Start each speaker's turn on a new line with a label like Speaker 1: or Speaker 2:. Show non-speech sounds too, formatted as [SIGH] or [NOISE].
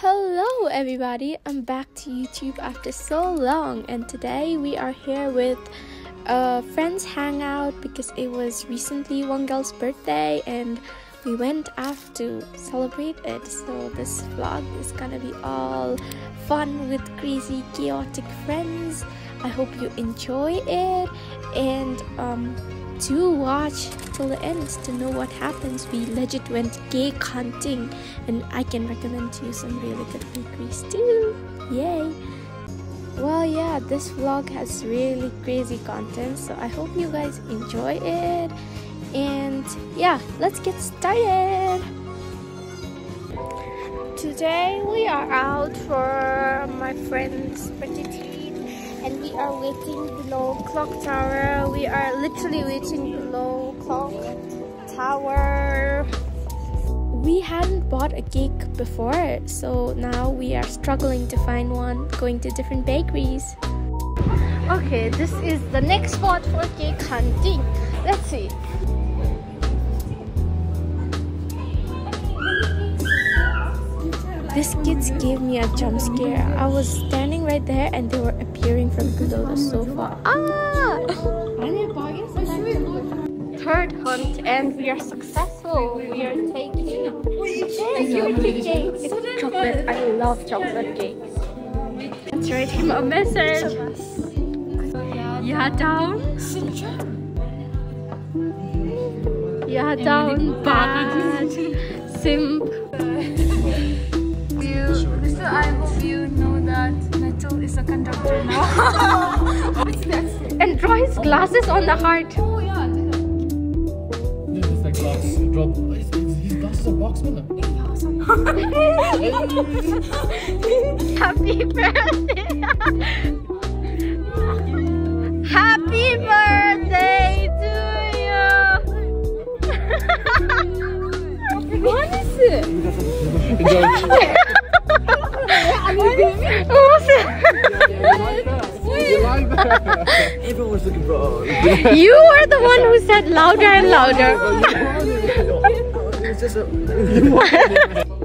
Speaker 1: Hello, everybody. I'm back to YouTube after so long, and today we are here with a friends hangout because it was recently one girl's birthday and we went out to celebrate it. So, this vlog is gonna be all fun with crazy, chaotic friends. I hope you enjoy it and um to watch till the end to know what happens. We legit went cake hunting, and I can recommend to you some really good bakeries too. Yay! Well, yeah, this vlog has really crazy content, so I hope you guys enjoy it. And yeah, let's get started. Today we are out for my friend's birthday and we are waiting below clock tower. We are literally waiting below clock tower. We hadn't bought a cake before so now we are struggling to find one going to different bakeries. Okay this is the next spot for cake hunting. Let's see. This kids gave me a jump scare. I was standing there and they were appearing from below the sofa. Ah! Third hunt and we are successful. We are taking chocolate. I love chocolate cakes. Let's write him a message. Yeah, down. Yeah, down. Bad. Simp. And draw his glasses on the heart.
Speaker 2: Oh yeah.
Speaker 3: This is the glass drop. Oh, his, his glasses are box winner. [LAUGHS] [LAUGHS]
Speaker 1: Happy birthday! Happy birthday to you! [LAUGHS] what is it?
Speaker 3: Everyone's looking for. [LAUGHS]
Speaker 1: you were the one who said louder and louder. [LAUGHS] [LAUGHS]